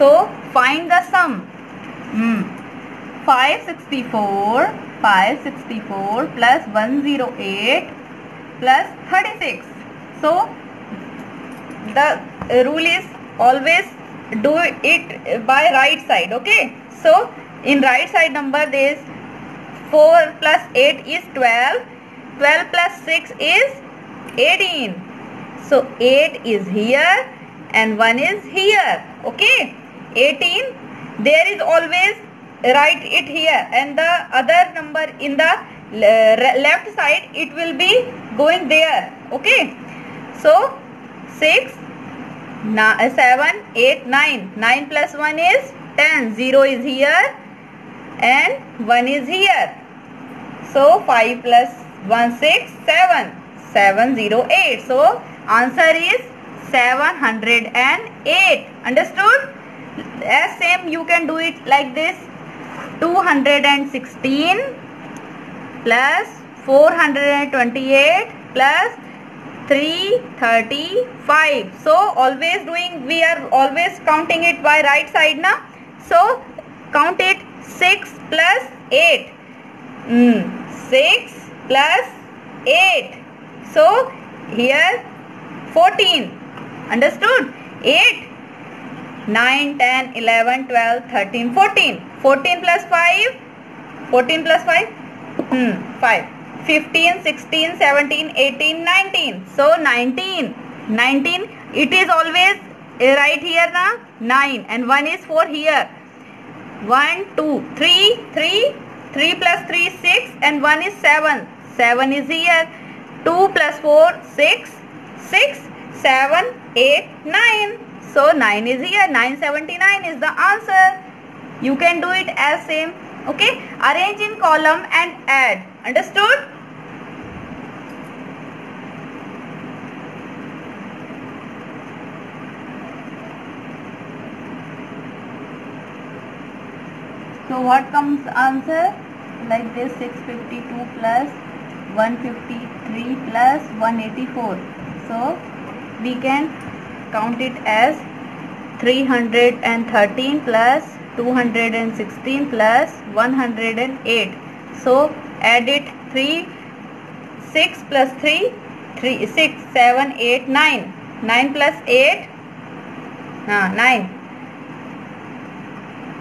So find the sum. Hmm. 564 564 plus 108 plus 36. So the rule is always do it by right side. Okay. So in right side number there is 4 plus 8 is 12. 12 plus 6 is 18. So 8 is here and 1 is here. Okay. 18 there is always write it here. And the other number in the uh, left side it will be going there. Okay? So 6 uh, 7 8 9 9 plus 1 is 10 0 is here and 1 is here. So 5 plus 1 6 7 7 0 8 so answer is 708 understood as same you can do it like this. 216 plus 428 plus 335 so always doing we are always counting it by right side now so count it 6 plus 8 mm, 6 plus 8 so here 14 understood? 8 9 10 11 12 13 14 14 plus 5 14 plus 5 hmm 5 15 16 17 18 19 so 19 19 it is always right here now 9 and 1 is 4 here. 1 2 3 3 3 plus 3 6 and 1 is 7 7 is here. 2 plus 4 6 6 7 8 9 so 9 is here 979 is the answer. You can do it as same okay? Arrange in column and add. Understood? So what comes answer? Like this 652 plus 153 plus 184 so we can count it as 313 plus 216 plus 108 so add it 3 6 plus 3 3 6 7 8 9 9 plus 8 uh, 9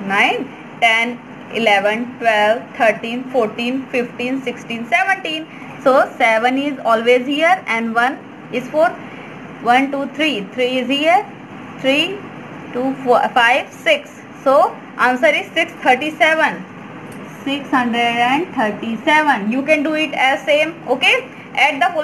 9 10 11 12 13 14 15 16 17 so 7 is always here and 1 is 4 1 2 3 3 is here. 3 2 4 5 6 so answer is 637 637 you can do it as same okay? Add the